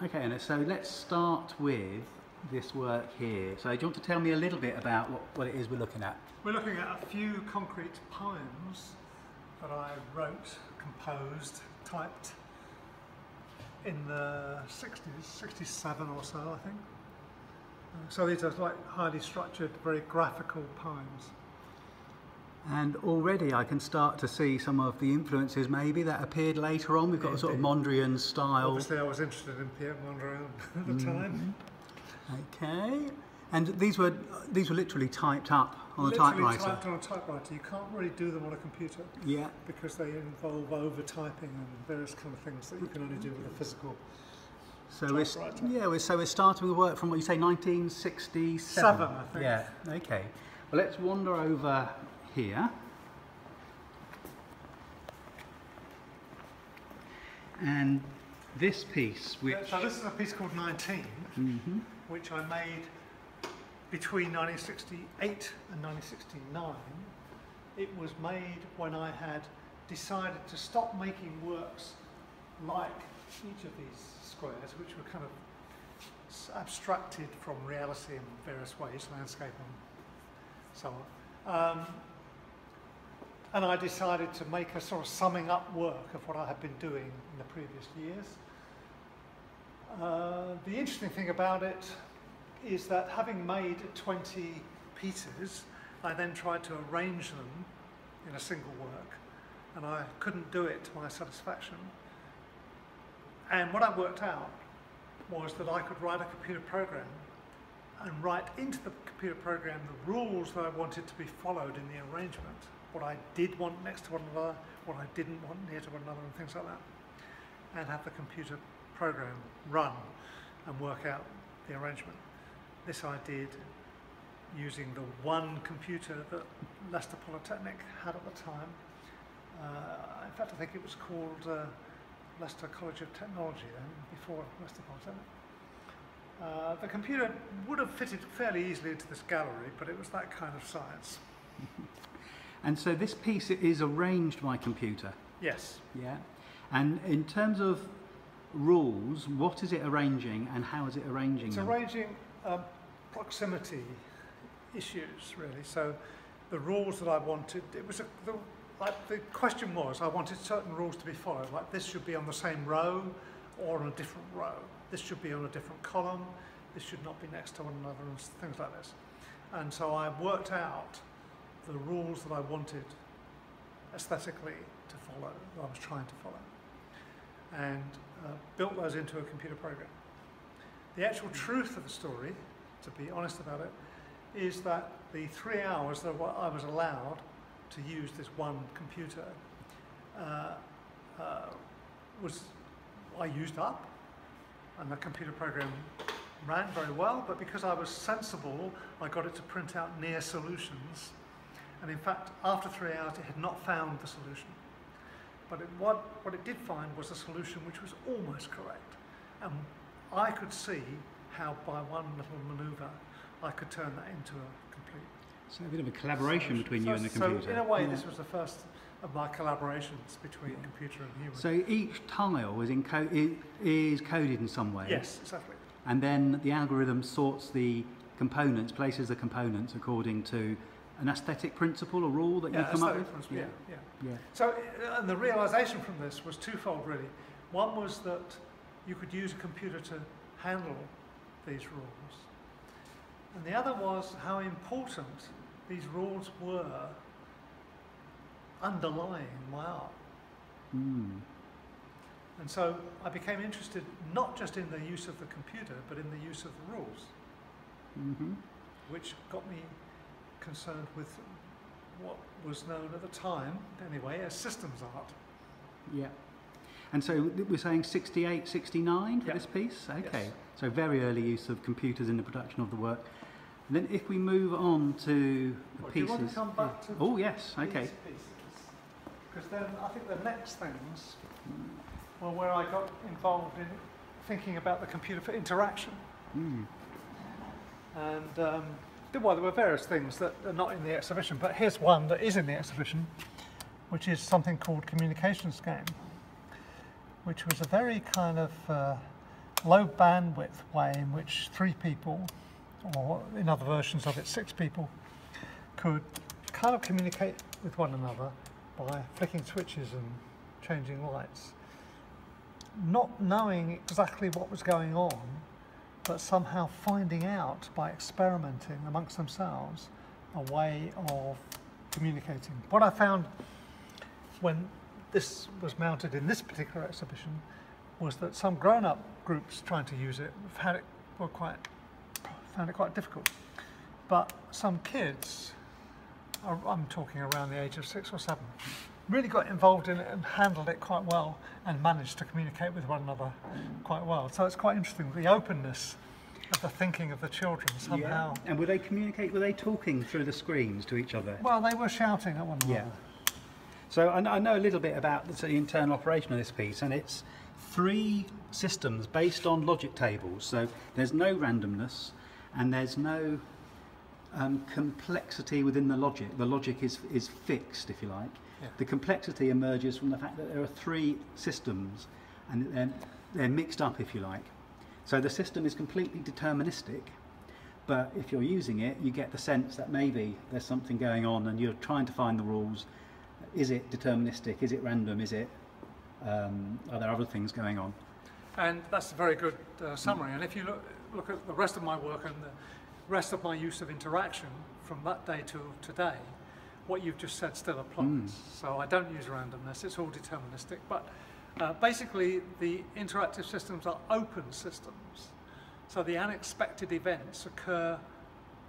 Okay, and so let's start with this work here. So do you want to tell me a little bit about what, what it is we're looking at? We're looking at a few concrete poems that I wrote, composed, typed in the 60s, 67 or so, I think. Uh, So these are like highly structured, very graphical poems. And already I can start to see some of the influences maybe that appeared later on. We've got a sort of Mondrian style. Obviously, I was interested in Piet Mondrian at the Mm-hmm. time. Okay. And these were these were literally typed up on a Literally typewriter. typed on a typewriter. You can't really do them on a computer Yeah. because they involve over typing and various kind of things that you can only do with a physical. So we're, yeah, we're, so we're starting with work from what you say, 1967? Seven, I think. Yeah, okay. Well, let's wander over here. And this piece, which... So this is a piece called 19, Mhm. which I made between 1968 and 1969. It was made when I had decided to stop making works like each of these squares, which were kind of abstracted from reality in various ways, landscape and so on. Um, and I decided to make a sort of summing up work of what I had been doing in the previous years. Uh, the interesting thing about it is that having made 20 pieces, I then tried to arrange them in a single work, and I couldn't do it to my satisfaction. And what I worked out was that I could write a computer program and write into the computer program the rules that I wanted to be followed in the arrangement, what I did want next to one another, what I didn't want near to one another, and things like that, and have the computer program run and work out the arrangement. This I did using the one computer that Leicester Polytechnic had at the time. Uh, in fact, I think it was called uh, Leicester College of Technology then, before Leicester Polytechnic. Uh, the computer would have fitted fairly easily into this gallery, but it was that kind of science. And so this piece is arranged by computer, Yes. yeah? And in terms of rules, what is it arranging and how is it arranging It's them? arranging um, proximity issues, really. So the rules that I wanted, it was a, the, like the question was, I wanted certain rules to be followed. Like this should be on the same row or on a different row. This should be on a different column. This should not be next to one another and things like this. And so I worked out the rules that I wanted aesthetically to follow, that I was trying to follow, and uh, built those into a computer program. The actual truth of the story, to be honest about it, is that the three hours that I was allowed to use this one computer uh, uh, was I used up, and the computer program ran very well. But because I was sensible, I got it to print out near solutions. And in fact, after three hours, it had not found the solution. But it, what, what it did find was a solution which was almost correct. And I could see how by one little manoeuvre I could turn that into a complete. So a bit of a collaboration solution. between so, you and the computer. so in a way, Yeah. this was the first of my collaborations between Yeah. computer and human. So each tile is, is coded in some way. yes, exactly. And then the algorithm sorts the components, places the components according to an aesthetic principle or rule that Yeah, you've come up with? yeah, yeah. yeah. So, uh, and the realization from this was twofold, really. One was that you could use a computer to handle these rules, and the other was how important these rules were underlying my art. Mm. And so I became interested not just in the use of the computer, but in the use of the rules, hmm which got me concerned with what was known at the time, anyway, as systems art. Yeah. And so we're saying 68, 69 for Yeah. this piece? Okay. Yes. So very early use of computers in the production of the work. And then if we move on to the Well, do you pieces. want to come back to oh, yes. Okay. pieces. Because then I think the next things were where I got involved in thinking about the computer for interaction. Mm. And um, well, there were various things that are not in the exhibition, but here's one that is in the exhibition, which is something called Communications Game, which was a very kind of uh, low bandwidth way in which three people, or in other versions of it, six people, could kind of communicate with one another by flicking switches and changing lights. Not knowing exactly what was going on, but somehow finding out by experimenting amongst themselves a way of communicating. What I found when this was mounted in this particular exhibition was that some grown-up groups trying to use it found it were quite found it quite difficult. But some kids, I'm talking around the age of six or seven, really got involved in it and handled it quite well and managed to communicate with one another quite well. So it's quite interesting the openness of the thinking of the children somehow. Yeah. And were they communicate? Were they talking through the screens to each other? Well, they were shouting at one another. Yeah. So I know, I know a little bit about the, the internal operation of this piece, and it's three systems based on logic tables. So there's no randomness, and there's no um, complexity within the logic. The logic is is fixed, if you like. Yeah. The complexity emerges from the fact that there are three systems, and they're, they're mixed up, if you like. So the system is completely deterministic, but if you're using it, you get the sense that maybe there's something going on and you're trying to find the rules. Is it deterministic? Is it random? Is it, um, are there other things going on? And that's a very good uh, summary. And if you look, look at the rest of my work and the rest of my use of interaction from that day to today, what you've just said still applies. Mm. So I don't use randomness, it's all deterministic. But uh, basically, the interactive systems are open systems. So the unexpected events occur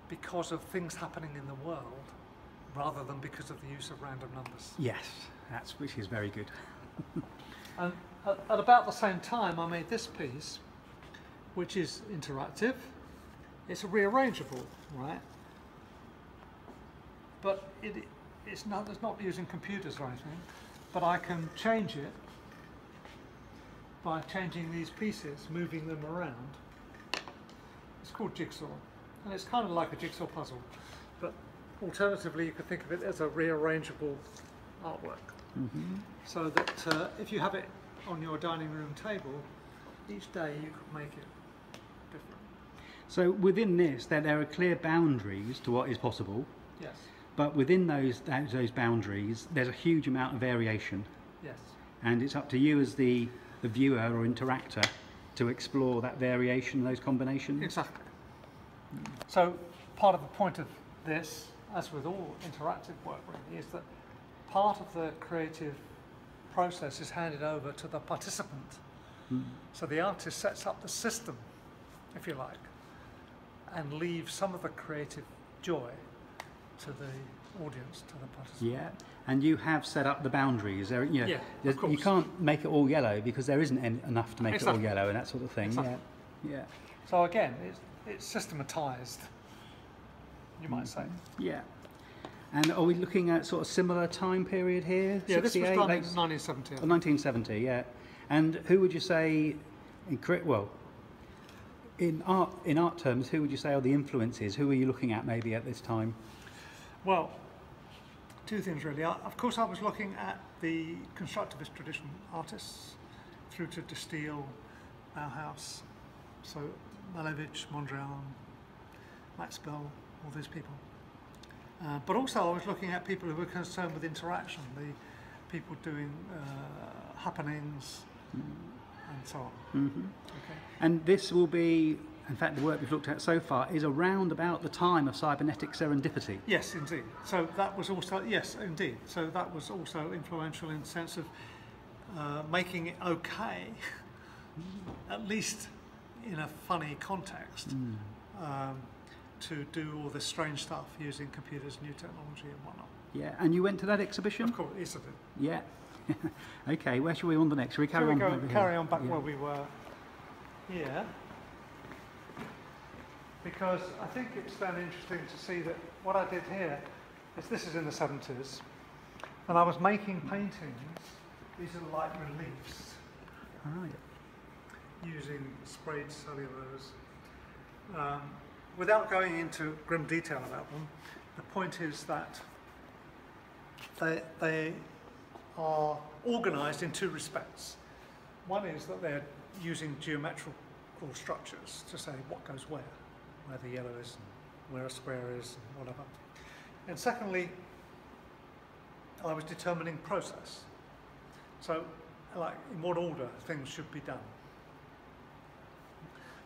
because of things happening in the world rather than because of the use of random numbers. Yes, that's which is very good. and at, at about the same time, I made this piece, which is interactive. It's rearrangeable, right? But it, it's not, it's not using computers or anything, but I can change it by changing these pieces, moving them around. It's called jigsaw, and it's kind of like a jigsaw puzzle, but alternatively you could think of it as a rearrangeable artwork. Mm -hmm. So that uh, if you have it on your dining room table, each day you could make it different. So within this, there, there are clear boundaries to what is possible. Yes. But within those, those boundaries, there's a huge amount of variation. Yes. And it's up to you as the the viewer or interactor to explore that variation, those combinations? Exactly. So part of the point of this, as with all interactive work really, is that part of the creative process is handed over to the participant. Mm. So the artist sets up the system, if you like, and leaves some of the creative joy to the audience, to the participant. Yeah, and you have set up the boundaries. There, you know, yeah, you can't make it all yellow because there isn't en enough to make exactly. it all yellow and that sort of thing. Exactly. Yeah, yeah. So again, it's, it's systematized, you might say. Mm-hmm. Yeah. And are we looking at sort of similar time period here? Yeah, this was done in 1970. 1970, yeah. And who would you say, in, well, in art, in art terms, who would you say are the influences? Who are you looking at maybe at this time? Well, two things really. Of course, I was looking at the constructivist tradition artists through to De Stijl, Bauhaus, so Malevich, Mondrian, Max Bill, all these people. Uh, but also I was looking at people who were concerned with interaction, the people doing uh, happenings mm. and so on. Mm -hmm. okay. And this will be in fact, the work we've looked at so far is around about the time of cybernetic serendipity. Yes, indeed. So that was also, yes, indeed. So that was also influential in the sense of uh, making it okay, at least in a funny context, mm. um, to do all this strange stuff using computers, new technology and whatnot. Yeah, and you went to that exhibition? Of course, yes I did. Yeah. okay, where should we on the next? Shall we carry we on? Go, carry on back yeah. where we were. Yeah because I think it's then interesting to see that what I did here is this is in the 70s, and I was making paintings, these are light reliefs, yeah. using sprayed cellulose. Um, without going into grim detail about them, the point is that they, they are organised in two respects. One is that they're using geometrical structures to say what goes where, where the yellow is, and where a square is, and whatever. And secondly, I was determining process. So, like, in what order things should be done.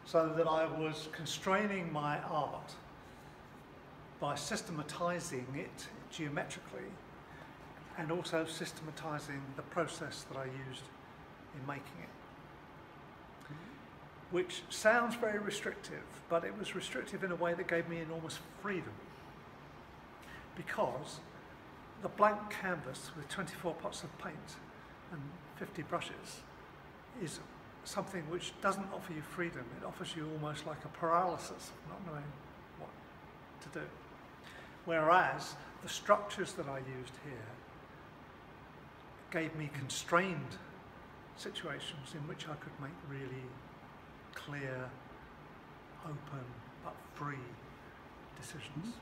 So that I was constraining my art by systematizing it geometrically and also systematizing the process that I used in making it. Which sounds very restrictive, but it was restrictive in a way that gave me enormous freedom. Because the blank canvas with 24 pots of paint and 50 brushes is something which doesn't offer you freedom. It offers you almost like a paralysis of not knowing what to do. Whereas the structures that I used here gave me constrained situations in which I could make really clear, open, but free decisions.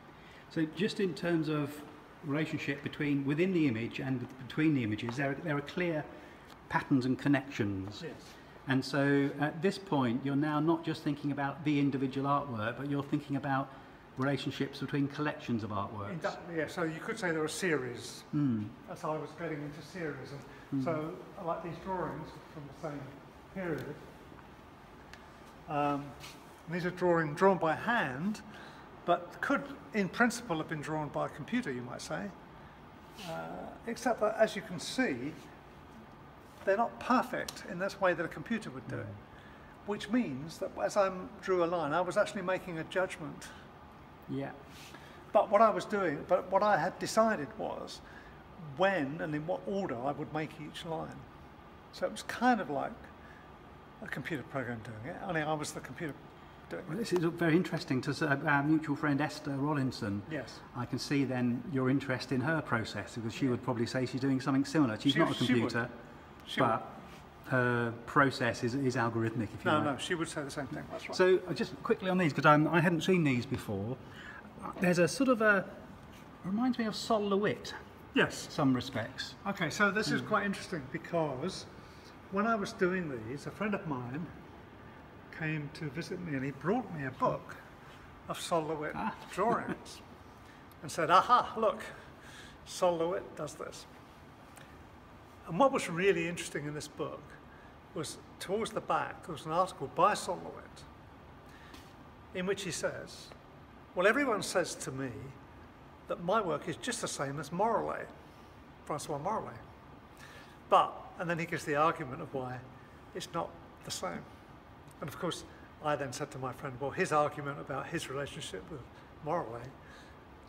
So just in terms of relationship between within the image and between the images, there are, there are clear patterns and connections. Yes. And so at this point, you're now not just thinking about the individual artwork, but you're thinking about relationships between collections of artworks. Exactly, yeah. So you could say there are series. Mm. That's how I was getting into series. And so I like these drawings from the same period. Um, these are drawing drawn by hand, but could, in principle, have been drawn by a computer, you might say. Uh, except that, as you can see, they're not perfect in this way that a computer would do it. Which means that as I drew a line, I was actually making a judgment Yeah. but what I was doing, but what I had decided was when and in what order I would make each line. So it was kind of like a computer program doing it. Only I was the computer doing Well, it. this is very interesting to uh, our mutual friend Esther Rolinson. Yes. I can see then your interest in her process because she would probably say she's doing something similar. She's She- not a she would. computer, She but her process is, is algorithmic, if you no, like. no, she would say the same thing. That's right. So uh, just quickly on these, because I hadn't seen these before. There's a sort of a reminds me of Sol LeWitt, yes. some respects. Okay, so this is quite interesting because when I was doing these, a friend of mine came to visit me and he brought me a book of Sol LeWitt Ah. drawings and said, aha, look, Sol LeWitt does this. And what was really interesting in this book was towards the back, there was an article by Sol LeWitt in which he says, well, everyone says to me that my work is just the same as Morellet, Francois Morellet. But, and then he gives the argument of why it's not the same. And of course, I then said to my friend, well, his argument about his relationship with Morellet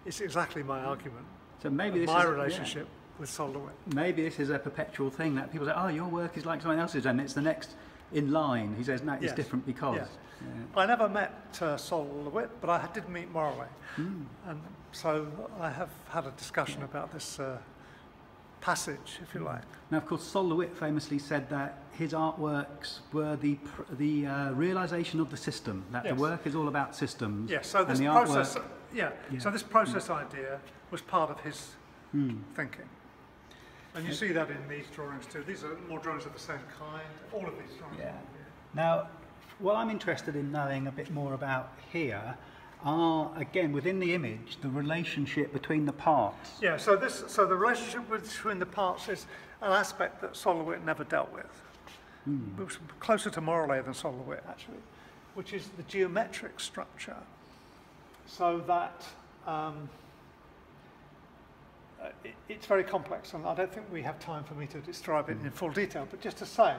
is exactly my argument. So maybe this my is a- yeah. relationship with Sol LeWitt. Maybe this is a perpetual thing that people say, "Oh, your work is like someone else's," and it's the next in line. He says, "No, it's Yes. different because." Yes. Yeah. I never met uh, Sol LeWitt, but I did meet Morellet. Hmm. And so I have had a discussion about this uh, passage, if you Hmm. like. Now, of course, Sol LeWitt famously said that his artworks were the the uh, realization of the system. That Yes. the work is all about systems. Yeah, so this and the process, artwork. yeah, Yeah. so this process idea was part of his Hmm. thinking. And you see that in these drawings too. These are more drawings of the same kind. All of these drawings. Yeah. Now, what I'm interested in knowing a bit more about here are again within the image the relationship between the parts. Yeah, so this, so the relationship between the parts is an aspect that Sol LeWitt never dealt with. It was closer to Morellet than Sol LeWitt, actually, which is the geometric structure. So that um, uh, it, it's very complex, and I don't think we have time for me to describe it in full detail, but just to say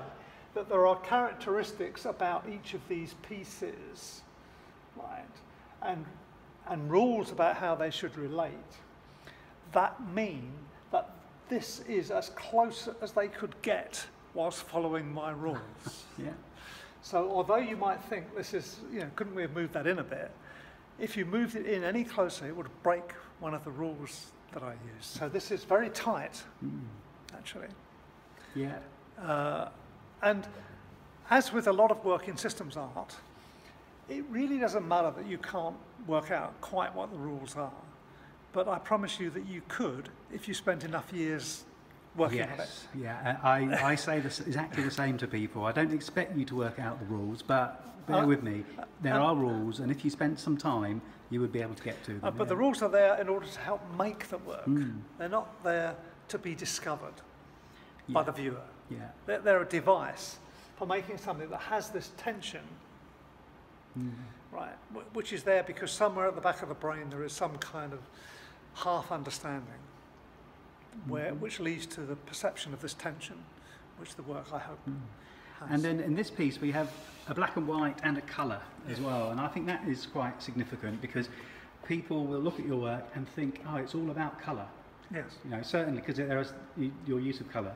that there are characteristics about each of these pieces, right, and, and rules about how they should relate that mean that this is as close as they could get whilst following my rules. Yeah. so although you might think this is, you know, couldn't we have moved that in a bit? If you moved it in any closer, it would break one of the rules that I use. So this is very tight, actually. Yeah. Uh, and as with a lot of work in systems art, it really doesn't matter that you can't work out quite what the rules are. But I promise you that you could if you spent enough years working on it. Yes, yeah. I, I say this, exactly the same to people. I don't expect you to work out the rules, but bear Uh, with me. There are rules, and if you spent some time, you would be able to get to them. Uh, but the yeah. rules are there in order to help make them work. Mm, They're not there to be discovered by the viewer. yeah. They're, they're a device for making something that has this tension, Mm. right, which is there because somewhere at the back of the brain there is some kind of half understanding, where Mhm. which leads to the perception of this tension, which the work I hope Mm. has. And then in this piece we have a black and white and a colour as well, and I think that is quite significant because people will look at your work and think, oh, it's all about colour. yes, You know, certainly because there is your use of colour.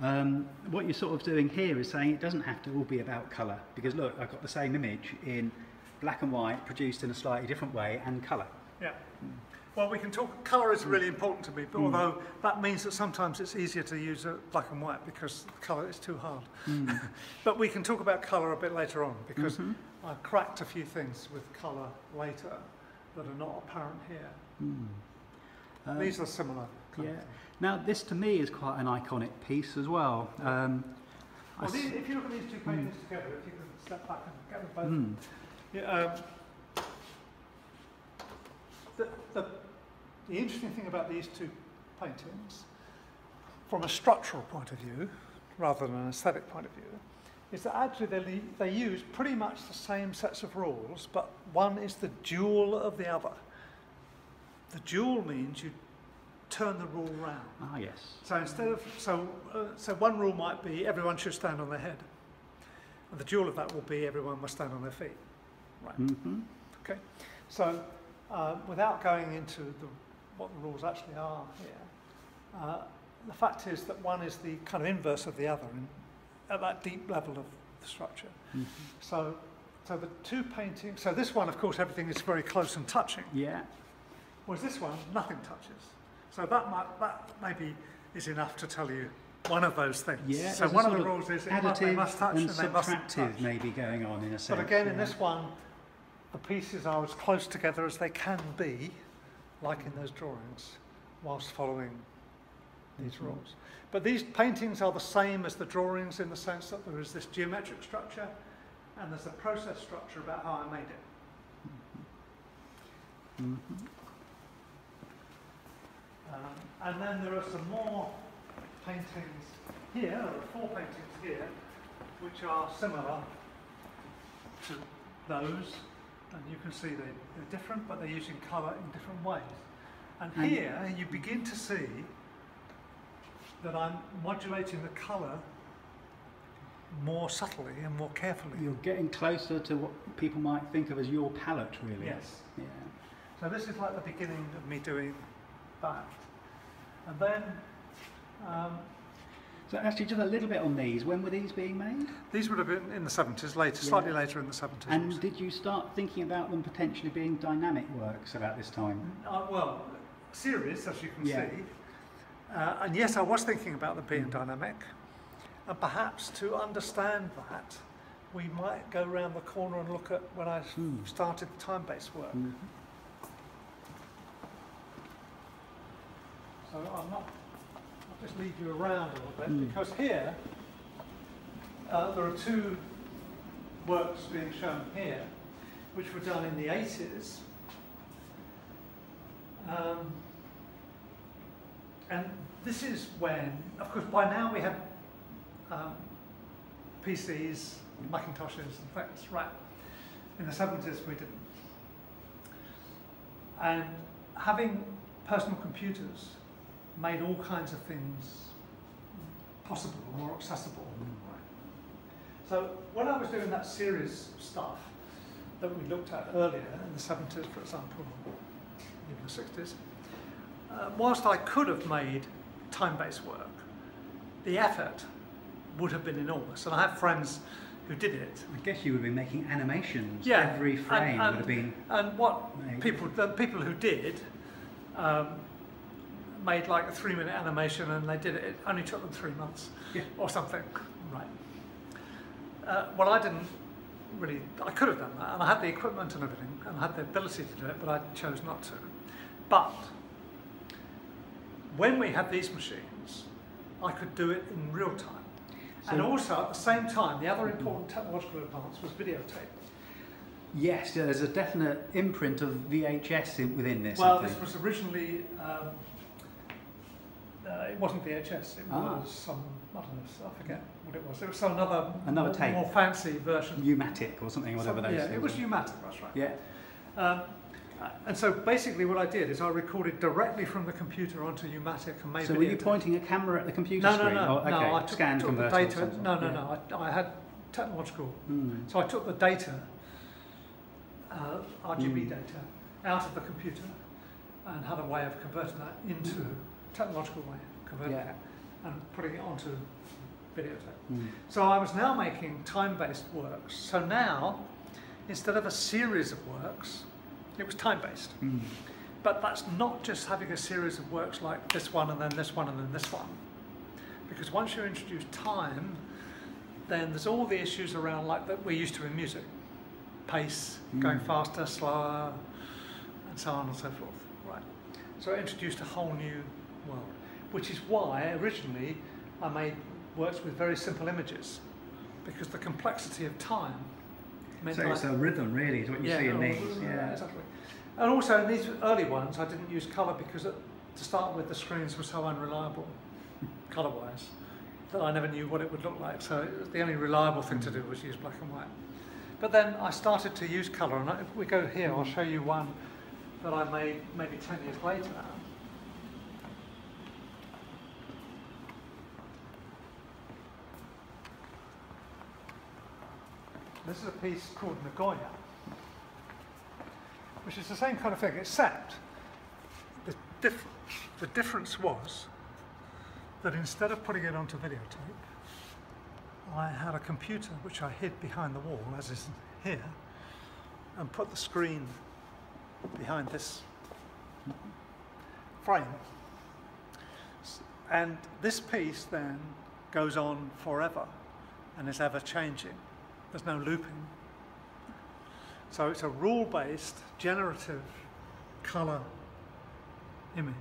Um, what you're sort of doing here is saying it doesn't have to all be about colour because look, I've got the same image in black and white produced in a slightly different way and colour. yeah. Well, we can talk. Colour is really important to me, but Mm. although that means that sometimes it's easier to use a black and white because colour is too hard. Mm. But we can talk about colour a bit later on because Mhm. I cracked a few things with colour later that are not apparent here. Mm. Um, These are similar. yeah. Now this to me is quite an iconic piece as well. Um, Well, these, if you look at these two paintings together, if you can step back and get them both. mm, Yeah, um, the, the, the interesting thing about these two paintings, from a structural point of view, rather than an aesthetic point of view, is that actually they, they use pretty much the same sets of rules, but one is the dual of the other. The dual means you turn the rule round. ah yes. So instead of so uh, so one rule might be everyone should stand on their head, and the dual of that will be everyone must stand on their feet. Right. hmm Okay. So uh, without going into the, what the rules actually are here, uh, the fact is that one is the kind of inverse of the other in, at that deep level of the structure. hmm So so the two paintings. So this one, of course, everything is very close and touching. Yeah. Whereas this one, nothing touches. So that might, that maybe is enough to tell you one of those things. Yeah. so one of the rules is it must, additive they must touch and, and subtractive touch. maybe going on in a sense. But again, in this one, the pieces are as close together as they can be, like in those drawings, whilst following these Mhm. rules. But these paintings are the same as the drawings in the sense that there is this geometric structure and there's a process structure about how I made it. Mhm. Um, and then there are some more paintings here, there are four paintings here, which are similar to those. And you can see they, they're different, but they're using colour in different ways. And here you begin to see that I'm modulating the colour more subtly and more carefully. You're getting closer to what people might think of as your palette, really. Yes. Yeah. So this is like the beginning of me doing that. And then um, So actually, just a little bit on these. When were these being made? These would have been in the 70s, later, Yeah. slightly later in the 70s. And did you start thinking about them potentially being dynamic works about this time? Uh, well, series, as you can Yeah. see. Uh, and yes, I was thinking about them being dynamic. And perhaps to understand that, we might go around the corner and look at when I Hmm. started the time-based work. Mhm. So I'm not, I'll just lead you around a little bit Mm. because here uh, there are two works being shown here which were done in the 80s. Um, and this is when, of course, by now we had um, PCs, Macintoshes and things, right? In the 70s we didn't. And having personal computers made all kinds of things possible, more accessible. So when I was doing that series stuff that we looked at earlier in the 70s, for example, even the 60s, uh, whilst I could have made time-based work, the effort would have been enormous. And I have friends who did it. I guess you would be making animations. Yeah, Every and- frame and- would have been. And what Made. people, the people who did, um, made like a three-minute animation, and they did it. It only took them three months Yeah. or something, right? Uh, well, I didn't really. I could have done that, and I had the equipment and everything, and I had the ability to do it, but I chose not to. But when we had these machines, I could do it in real time. and also, at the same time, the other important technological advance was videotape. Yes, yeah, there's a definite imprint of VHS within this. Well, this was originally, um, uh, it wasn't VHS, it Ah. was some, I don't know, I forget what it was. It was some another, Another more, tape. more fancy version. U-matic or something, whatever Some- those Yeah, it was U-matic, that's right. Yeah. Um, uh, and so basically what I did is I recorded directly from the computer onto U-matic and made So were you pointing a camera at the computer No, no, screen? no, Oh, okay. no. I took, Scan took the data. No, no, Yeah. no. I, I had technological. Mm. So I took the data, uh, RGB Mm. data, out of the computer, and had a way of converting that into technological way of converting Yeah. it and putting it onto videotape. Mm. So I was now making time-based works. So now, instead of a series of works, it was time-based. Mm. But that's not just having a series of works like this one and then this one and then this one. Because once you introduce time, then there's all the issues around like that we're used to in music. Pace, going Mm. faster, slower, and so on and so forth. Right. So it introduced a whole new world. Which is why originally I made works with very simple images. Because the complexity of time meant So I- it's a rhythm, really, is what you see in these. uh, Yeah. exactly. And also in these early ones, I didn't use colour because at, to start with, the screens were so unreliable, colour-wise, that I never knew what it would look like. So the only reliable thing to do was use black and white. But then I started to use colour, and if we go here, I'll show you one that I made maybe 10 years later. This is a piece called Nagoya, which is the same kind of thing, except the, diff- the difference was that instead of putting it onto videotape, I had a computer which I hid behind the wall, as is here, and put the screen behind this frame. And this piece then goes on forever and is ever changing. There's no looping. So it's a rule-based, generative color image.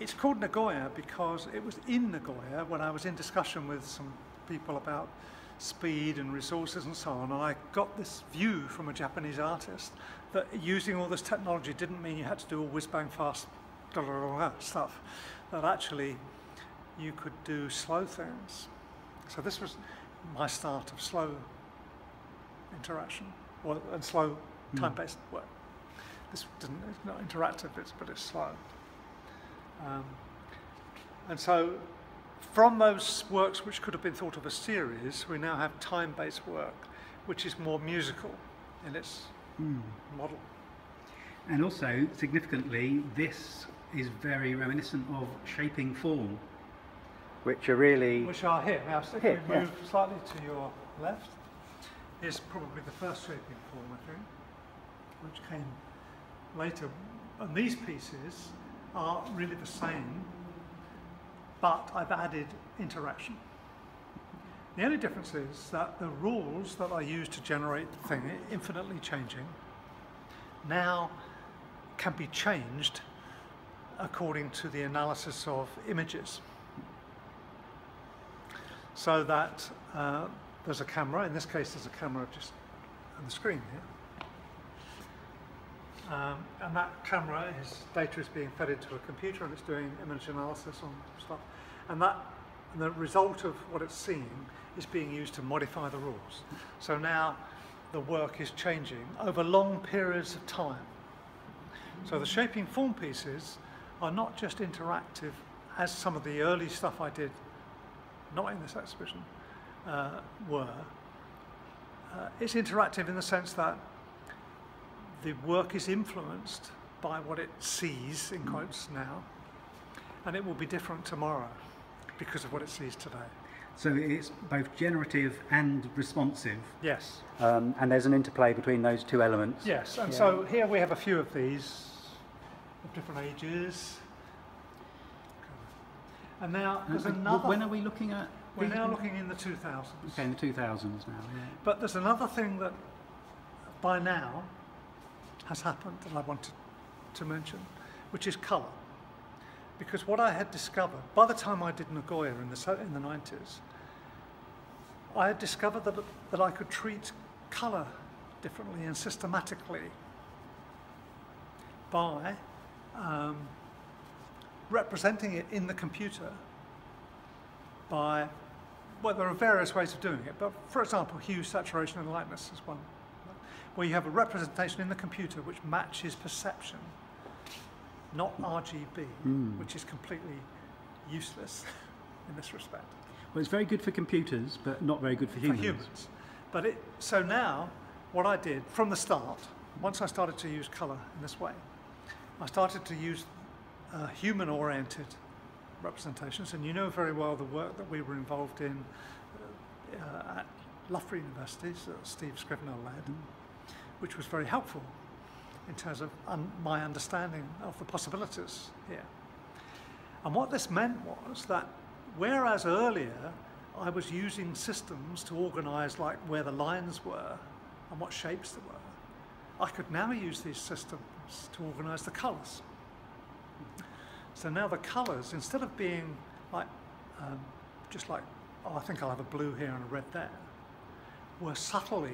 It's called Nagoya because it was in Nagoya when I was in discussion with some people about speed and resources and so on, and I got this view from a Japanese artist that using all this technology didn't mean you had to do all whiz-bang fast blah, blah, blah, blah stuff, that actually you could do slow things. So this was my start of slow interaction, or, and slow Hmm. time-based work. This didn't, it's not interactive, it's, but it's slow. Um, and so from those works which could have been thought of as series, we now have time-based work, which is more musical in its Mm. model. And also, significantly, this is very reminiscent of shaping form, which are really. Which are here. Now, if Here, we yeah. slightly to your left, is probably the first shaping form, I think, which came later. And these pieces are really the same, but I've added interaction. The only difference is that the rules that I use to generate the thing, infinitely changing, now can be changed according to the analysis of images. So that uh, there's a camera, in this case there's a camera just on the screen here. Um, and that camera, is data is being fed into a computer and it's doing image analysis on stuff. And that, and the result of what it's seeing is being used to modify the rules. So now the work is changing over long periods of time. So the shaping form pieces are not just interactive as some of the early stuff I did, not in this exhibition, uh, were. Uh, it's interactive in the sense that the work is influenced by what it sees, in quotes now, and it will be different tomorrow because of what it sees today. So it's both generative and responsive, Yes. um, and there's an interplay between those two elements. Yes, and Yeah. so here we have a few of these of different ages. And now there's and another. When are we looking at? we're now looking in the 2000s. Okay, in the 2000s now. Yeah. But there's another thing that by now has happened that I wanted to mention, which is colour. because what I had discovered by the time I did Nagoya in the in the 90s, I had discovered that that I could treat color differently and systematically by um, representing it in the computer by well, there are various ways of doing it, but for example, hue, saturation, and lightness is one, where you have a representation in the computer which matches perception, not RGB, Mm. which is completely useless in this respect Well, it's very good for computers, but not very good for humans. for humans. But it, so now, what I did from the start, once I started to use colour in this way, I started to use uh, human-oriented representations, and you know very well the work that we were involved in uh, at Loughborough University, that Steve Scrivener led, which was very helpful in terms of un- my understanding of the possibilities here. And what this meant was that whereas earlier I was using systems to organise like where the lines were and what shapes there were, I could now use these systems to organise the colours. So now the colours, instead of being like um, just like, oh, I think I'll have a blue here and a red there, were subtly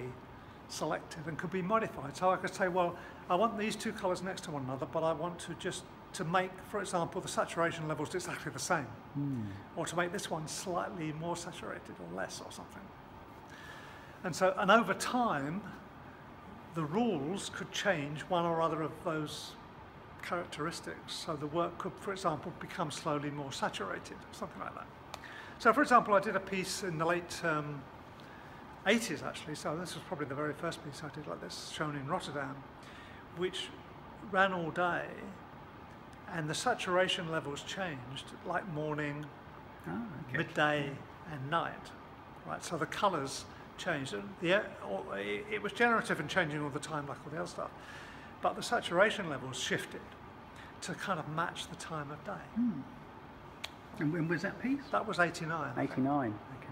selected and could be modified. So I could say, well, I want these two colours next to one another, but I want to just to make, for example, the saturation levels exactly the same, Mm. or to make this one slightly more saturated or less or something. And so, and over time, the rules could change one or other of those characteristics. So the work could, for example, become slowly more saturated, something like that. So, for example, I did a piece in the late um, 80s actually, so this was probably the very first piece I did like this, shown in Rotterdam, which ran all day, and the saturation levels changed like morning, Ah, okay. midday, and night. Right, so the colours changed. And The, it it was generative and changing all the time, like all the other stuff, but the saturation levels shifted to kind of match the time of day. And when was that piece? That was 89. 89. Okay.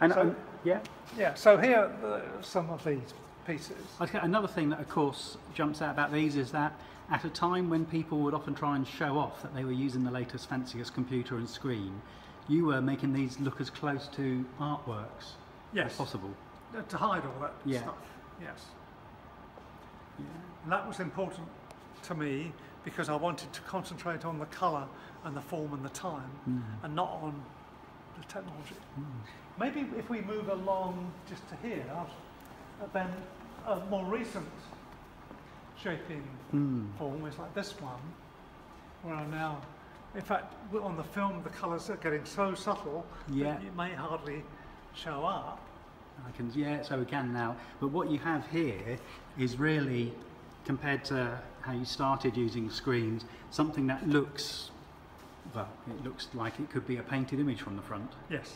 And So- um, yeah, Yeah, so here are some of these pieces. Think another thing that, of course, jumps out about these is that at a time when people would often try and show off that they were using the latest, fanciest computer and screen, you were making these look as close to artworks as possible. to hide all that Yeah. stuff. Yes. And that was important to me because I wanted to concentrate on the colour and the form and the time Mm. and not on the technology. Maybe if we move along just to here, uh, then a more recent shaping Mm. form is like this one, where I'm now, in fact, on the film the colours are getting so subtle Yeah. that it may hardly show up. I can, yeah, so we can now. But what you have here is really, compared to how you started using screens, something that looks, well, it looks like it could be a painted image from the front. Yes.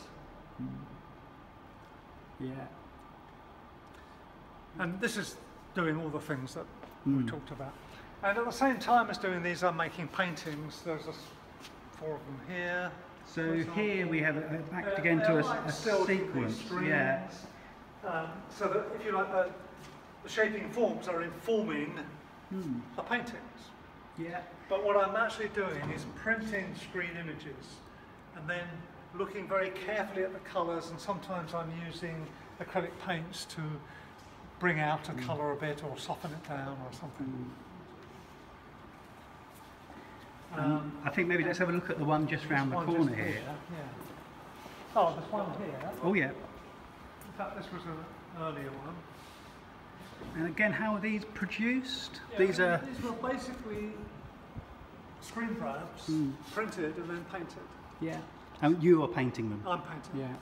Yeah. And this is doing all the things that Mm. we talked about. And at the same time as doing these, I'm making paintings. There's four of them here. So here we have a, a back They're- again to a, a sequence. Yeah. Um, so that if you like, the, the shaping forms are informing Mm. the paintings. Yeah. But what I'm actually doing is printing screen images and then looking very carefully at the colours and sometimes I'm using acrylic paints to bring out a Mm. colour a bit or soften it down or something. Um, I think maybe let's have a look at the one just round the corner here. Yeah. Oh, there's one here. Oh yeah. In fact, this was an earlier one. And again, how are these produced? Yeah, these are. These were basically screen grabs, Mm. printed and then painted. Yeah. And you are painting them. I'm painting. Yeah.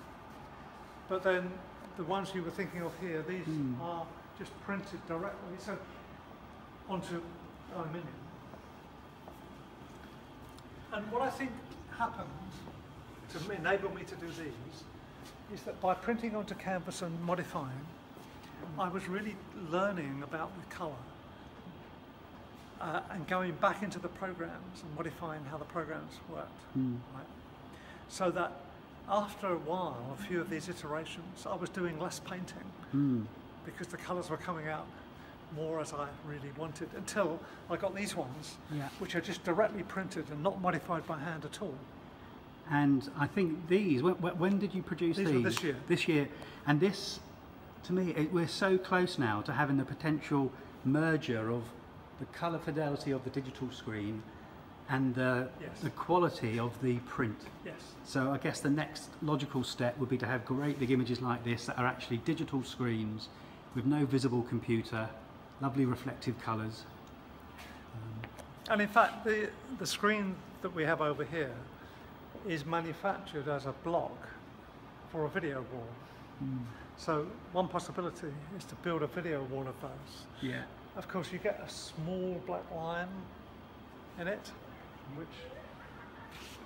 But then the ones you were thinking of here, these Mm. are just printed directly so onto aluminium. And what I think happened to enable me to do these is that by printing onto canvas and modifying, I was really learning about the colour uh, and going back into the programs and modifying how the programs worked. Mm. Right? So that after a while, a few of these iterations, I was doing less painting Mm. because the colours were coming out more as I really wanted until I got these ones, Yeah. which are just directly printed and not modified by hand at all. And I think these, when, when did you produce These these? this year. This year. And this, to me, it, we're so close now to having the potential merger of the colour fidelity of the digital screen and the, Yes. the quality of the print. Yes. So I guess the next logical step would be to have great big images like this that are actually digital screens with no visible computer, lovely reflective colours. Um, and in fact, the, the screen that we have over here is manufactured as a block for a video wall. Hmm. So one possibility is to build a video wall of those. Yeah. Of course, you get a small black line in it, which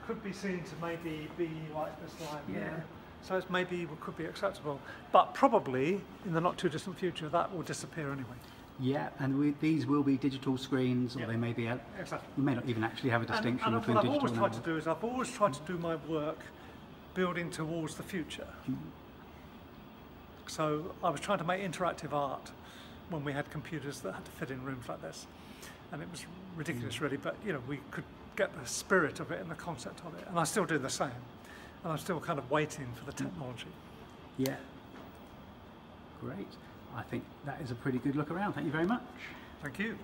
could be seen to maybe be like this line Yeah. here. So it's maybe could be acceptable, but probably in the not too distant future that will disappear anyway. Yeah, and we, these will be digital screens, or Yeah. they may be. A, Exactly. we may not even actually have a And, distinction and between what I've always and tried to do is I've always tried to do my work building towards the future. So I was trying to make interactive art when we had computers that had to fit in rooms like this, and it was ridiculous, mm. really. But you know, we could get the spirit of it and the concept of it, and I still do the same. And I'm still kind of waiting for the mm. technology. Yeah. Great. I think that is a pretty good look around. Thank you very much. Thank you.